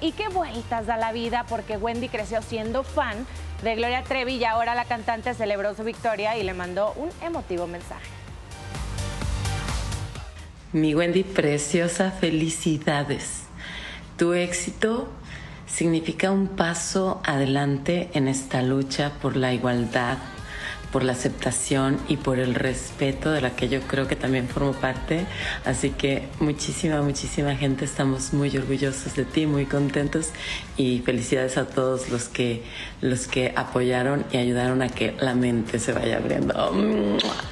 y qué vueltas da la vida porque Wendy creció siendo fan de Gloria Trevi y ahora la cantante celebró su victoria y le mandó un emotivo mensaje. Mi Wendy preciosa, felicidades. Tu éxito significa un paso adelante en esta lucha por la igualdad por la aceptación y por el respeto de la que yo creo que también formo parte. Así que muchísima, muchísima gente, estamos muy orgullosos de ti, muy contentos y felicidades a todos los que, los que apoyaron y ayudaron a que la mente se vaya abriendo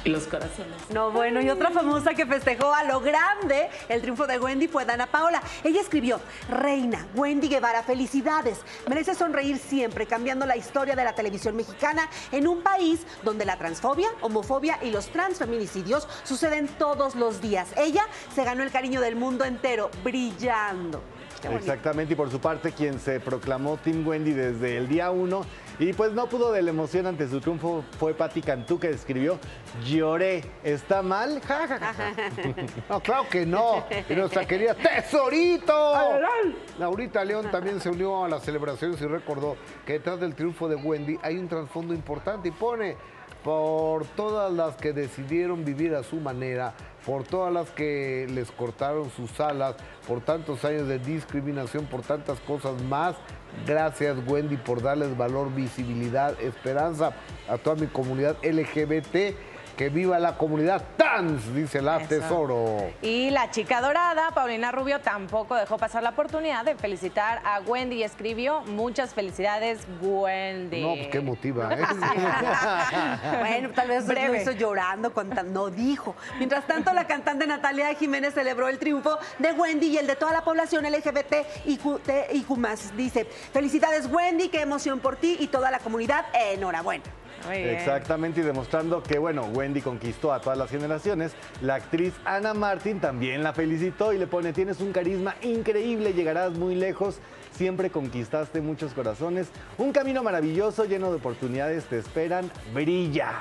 y los corazones. No, bueno, y otra famosa que festejó a lo grande el triunfo de Wendy fue Dana Paola. Ella escribió, Reina, Wendy Guevara, felicidades. Merece sonreír siempre, cambiando la historia de la televisión mexicana en un país donde la transfobia, homofobia y los transfeminicidios suceden todos los días. Ella se ganó el cariño del mundo entero, brillando. Exactamente, y por su parte quien se proclamó Team Wendy desde el día uno y pues no pudo de la emoción ante su triunfo fue Patti Cantú que escribió Lloré, ¿está mal? no, claro que no. Y nuestra querida Tesorito. Laurita León también se unió a las celebraciones y recordó que detrás del triunfo de Wendy hay un trasfondo importante y pone por todas las que decidieron vivir a su manera, por todas las que les cortaron sus alas, por tantos años de discriminación, por tantas cosas más. Gracias Wendy por darles valor, visibilidad, esperanza a toda mi comunidad LGBT que viva la comunidad trans, dice la Tesoro. Y la chica dorada, Paulina Rubio, tampoco dejó pasar la oportunidad de felicitar a Wendy y escribió muchas felicidades, Wendy. No, pues qué motiva, ¿eh? bueno, tal vez Breve. hizo llorando cuando no dijo. Mientras tanto, la cantante Natalia Jiménez celebró el triunfo de Wendy y el de toda la población LGBT y Q Dice, felicidades Wendy, qué emoción por ti y toda la comunidad, enhorabuena. Exactamente, y demostrando que, bueno, Wendy conquistó a todas las generaciones. La actriz Ana Martín también la felicitó y le pone, tienes un carisma increíble, llegarás muy lejos, siempre conquistaste muchos corazones. Un camino maravilloso, lleno de oportunidades, te esperan, brilla.